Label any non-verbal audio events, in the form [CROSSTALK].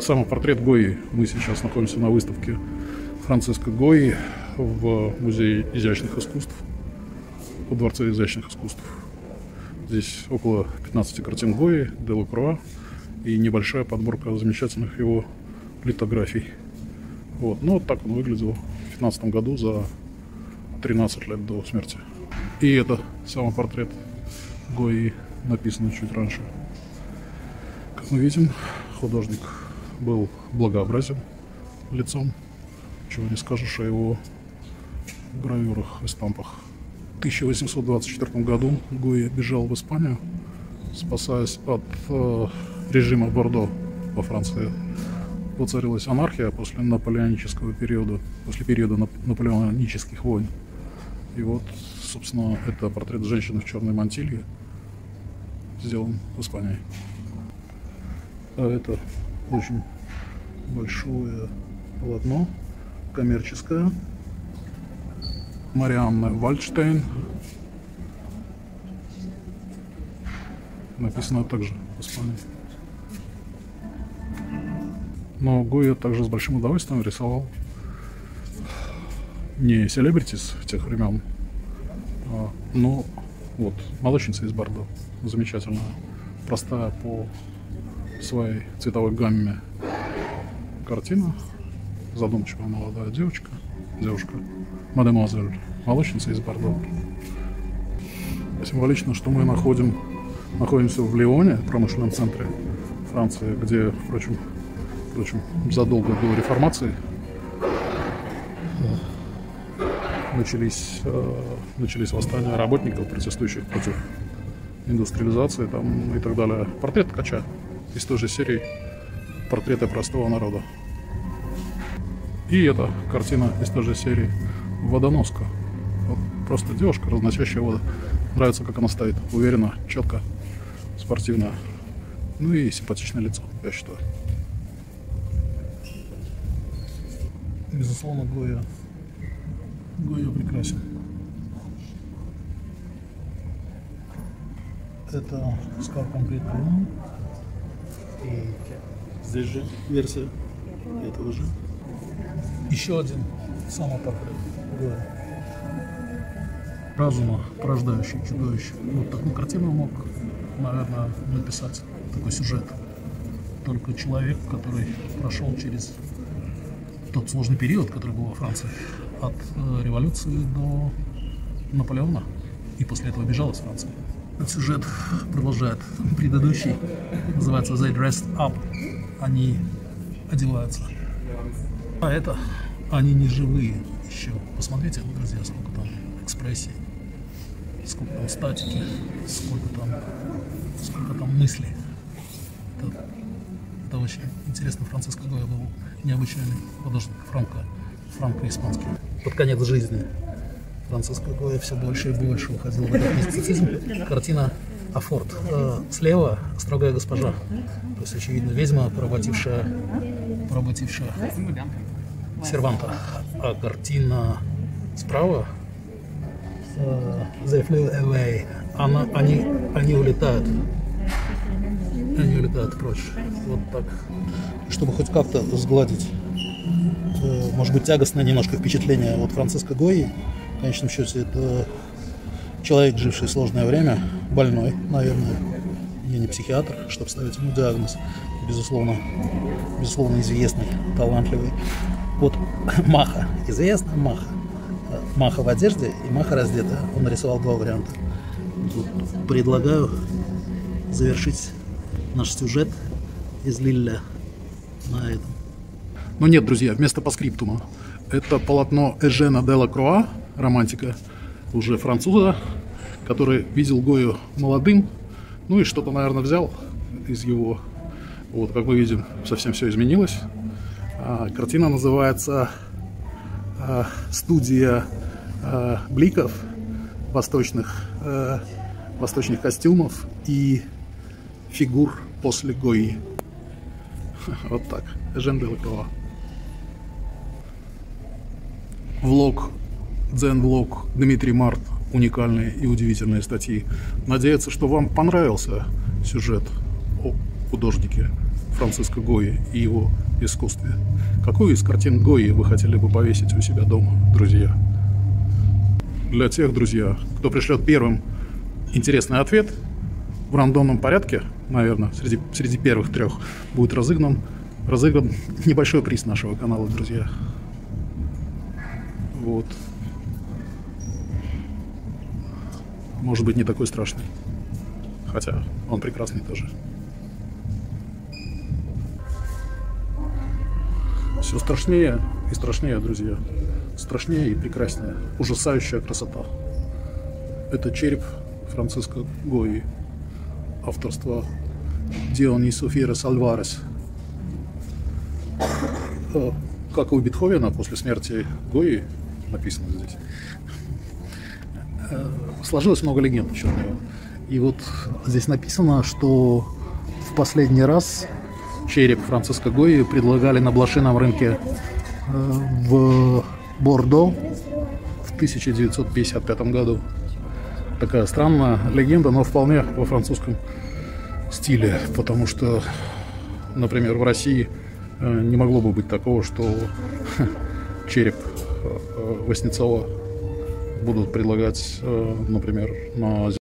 самопортрет Гои. Мы сейчас находимся на выставке Франциско Гои в Музее изящных искусств, в Дворце изящных искусств. Здесь около 15 картин Гои, Делакруа и небольшая подборка замечательных его литографий. Вот. Ну, вот так он выглядел в 15 году за 13 лет до смерти. И это самопортрет Гои, написано чуть раньше. Как мы видим, художник был благообразен лицом. Чего не скажешь о его гравюрах и стампах. В 1824 году Гуи бежал в Испанию, спасаясь от э, режима Бордо во Франции. Воцарилась анархия после наполеонического периода, после периода наполеонических войн. И вот, собственно, это портрет женщины в черной мантилье, сделан в Испании. А это очень большое полотно, коммерческое. Марианна Вальдштейн. Написано также в Испании. Но Гойя также с большим удовольствием рисовал не селебритис тех времен, а, но вот молочница из Бордо. Замечательная, простая по своей цветовой гамме картина. Задумчивая молодая девочка, девушка, мадемуазель, молочница из Бордо. Символично, что мы находим, находимся в Лионе, промышленном центре Франции, где, впрочем, впрочем, задолго до реформации начались, э, начались восстания работников, протестующих против индустриализации там, и так далее. Портрет Ткача из той же серии «Портреты простого народа». И эта картина из той же серии «Водоноска». Вот просто девушка, разносящая воду. Нравится, как она стоит. Уверенно, четко, спортивно. Ну и симпатичное лицо, я считаю. Безусловно, Гоя, Гоя прекрасен. Это Scar Complete. Здесь же версия этого же. Еще один самопортрет Гоя. Разума, порождающий чудовище. Вот такую картину мог, наверное, написать, такой сюжет. Только человек, который прошел через тот сложный период, который был во Франции, от э, революции до Наполеона, и после этого бежал из Франции. Сюжет продолжает предыдущий, называется They Dressed Up, они одеваются. А это они не живые еще. Посмотрите, друзья, сколько там экспрессии, сколько там статики, сколько там, сколько там мыслей. Это, это очень интересно. Франциско Гоя был необычайный художник франко, франко-испанский. Под конец жизни Франциско Гоя все больше и больше уходил в этот мистицизм. Картина Афорт. Э, слева строгая госпожа. То есть, очевидно, ведьма, поработившая, поработившая серванта. А картина справа uh, They flew away. Она, они, они улетают. Они улетают прочь. Вот так. Чтобы хоть как-то сгладить, э, может быть, тягостное немножко впечатление от Франциска Гои. Конечном счете, это человек, живший сложное время, больной, наверное. Я не психиатр, чтобы ставить ему диагноз. Безусловно, безусловно известный, талантливый. Вот [COUGHS] Маха, известно Маха. Маха в одежде и Маха раздета. Он нарисовал два варианта. Тут предлагаю завершить наш сюжет из Лилля на этом. Но нет, друзья, вместо паскриптума. Это полотно Эжена де Круа, романтика, уже француза, который видел Гою молодым, ну и что-то, наверное, взял из его. Вот, как мы видим, совсем все изменилось. А, картина называется а, «Студия а, бликов восточных, а, восточных костюмов и фигур после Гои». [LAUGHS] Вот так. Жен Делакова. Влог, дзен-влог Дмитрий Март. Уникальные и удивительные статьи. Надеяться, что вам понравился сюжет о художнике Франциско Гои и его искусстве. Какую из картин Гои вы хотели бы повесить у себя дома, друзья? Для тех, друзья, кто пришлет первым интересный ответ, в рандомном порядке, наверное, среди, среди первых трех будет разыгран, разыгран небольшой приз нашего канала, друзья. Вот. Может быть, не такой страшный. Хотя он прекрасный тоже. Все страшнее и страшнее, друзья. Страшнее и прекраснее. Ужасающая красота. Это череп Франциско Гои. Авторство Дионисо Фирес Альварес. Э, как и у Бетховена после смерти Гои, написано здесь, сложилось много легенд него. И вот здесь написано, что в последний раз череп Франциска Гои предлагали на блошином рынке э, в Бордо в 1955 году. Такая странная легенда, но вполне во французском стиле, потому что, например, в России э, не могло бы быть такого, что [LAUGHS] череп э, Васнецова будут предлагать, например, на